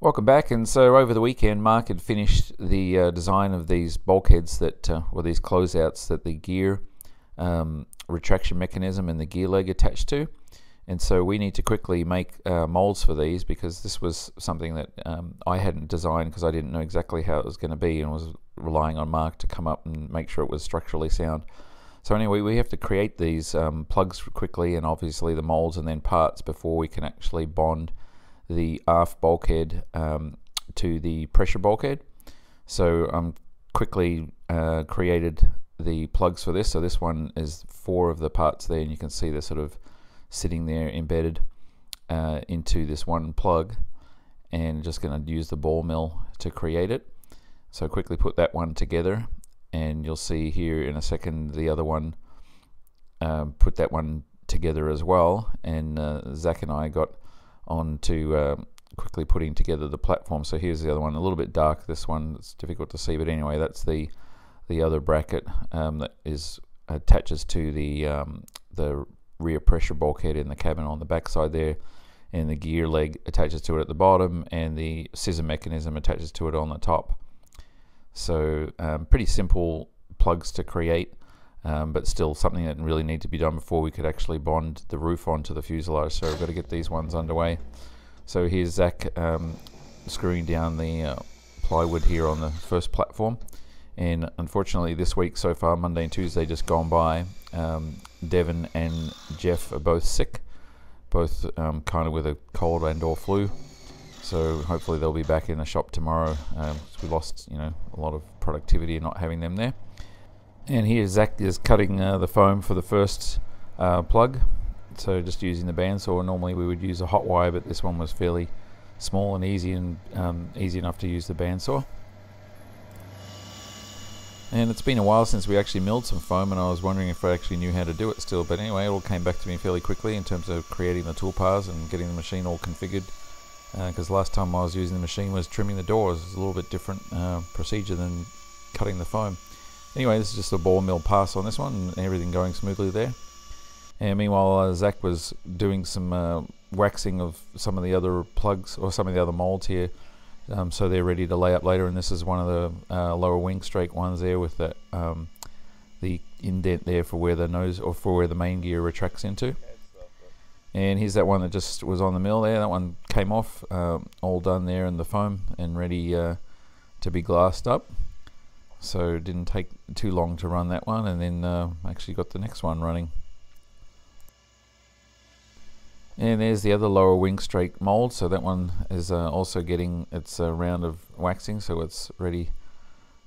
Welcome back. And so over the weekend, Mark had finished the uh, design of these bulkheads that, uh, these closeouts that the gear um, retraction mechanism and the gear leg attached to. And so we need to quickly make uh, molds for these because this was something that um, I hadn't designed because I didn't know exactly how it was going to be and was relying on Mark to come up and make sure it was structurally sound. So anyway, we have to create these um, plugs quickly and obviously the molds and then parts before we can actually bond the aft bulkhead um, to the pressure bulkhead. So I'm um, quickly uh, created the plugs for this. So this one is four of the parts there and you can see they're sort of sitting there embedded uh, into this one plug and just going to use the ball mill to create it. So quickly put that one together and you'll see here in a second the other one um, put that one together as well and uh, Zach and I got on to uh, quickly putting together the platform. So here's the other one a little bit dark this one it's difficult to see but anyway that's the the other bracket um, that is attaches to the um, the rear pressure bulkhead in the cabin on the backside there and the gear leg attaches to it at the bottom and the scissor mechanism attaches to it on the top. So um, pretty simple plugs to create um, but still something that really need to be done before we could actually bond the roof onto the fuselage. So we've got to get these ones underway. So here's Zach um, screwing down the uh, plywood here on the first platform. And unfortunately this week so far Monday and Tuesday just gone by. Um, Devon and Jeff are both sick. Both um, kind of with a cold and or flu. So hopefully they'll be back in the shop tomorrow. Um, we lost you know a lot of productivity not having them there and here Zach is cutting uh, the foam for the first uh, plug so just using the bandsaw normally we would use a hot wire but this one was fairly small and easy and um, easy enough to use the bandsaw and it's been a while since we actually milled some foam and I was wondering if I actually knew how to do it still. But anyway, it all came back to me fairly quickly in terms of creating the toolpaths and getting the machine all configured. Because uh, last time I was using the machine was trimming the doors. It's a little bit different uh, procedure than cutting the foam. Anyway, this is just a ball mill pass on this one and everything going smoothly there. And meanwhile, uh, Zach was doing some uh, waxing of some of the other plugs or some of the other molds here um, so they're ready to lay up later and this is one of the uh, lower wing strake ones there with the, um, the indent there for where the nose or for where the main gear retracts into. And here's that one that just was on the mill there. That one came off um, all done there in the foam and ready uh, to be glassed up so it didn't take too long to run that one and then uh, actually got the next one running and there's the other lower wing strake mold. So that one is uh, also getting its uh, round of waxing. So it's ready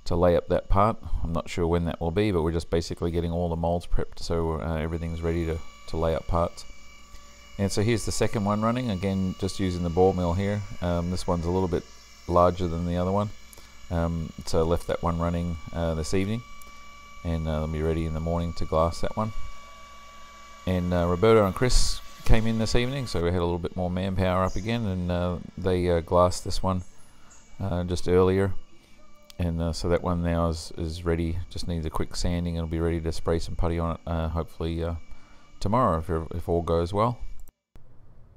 to lay up that part. I'm not sure when that will be, but we're just basically getting all the molds prepped. So uh, everything's ready to, to lay up parts. And so here's the second one running. Again, just using the ball mill here. Um, this one's a little bit larger than the other one. Um, so I left that one running uh, this evening. And uh, they'll be ready in the morning to glass that one. And uh, Roberto and Chris came in this evening, so we had a little bit more manpower up again, and uh, they uh, glassed this one uh, just earlier. And uh, so that one now is, is ready, just needs a quick sanding, and it'll be ready to spray some putty on it hopefully tomorrow if, if all goes well.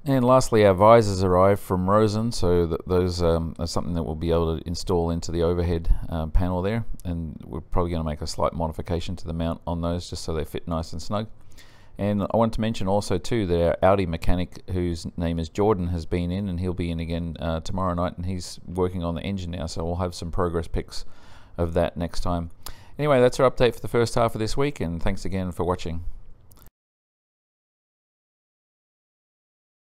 And lastly, our visors arrive from Rosen, so those um, are something that we'll be able to install into the overhead um, panel there. And we're probably going to make a slight modification to the mount on those just so they fit nice and snug. And I want to mention also too that our Audi mechanic, whose name is Jordan, has been in, and he'll be in again uh, tomorrow night, and he's working on the engine now. So we'll have some progress pics of that next time. Anyway, that's our update for the first half of this week, and thanks again for watching.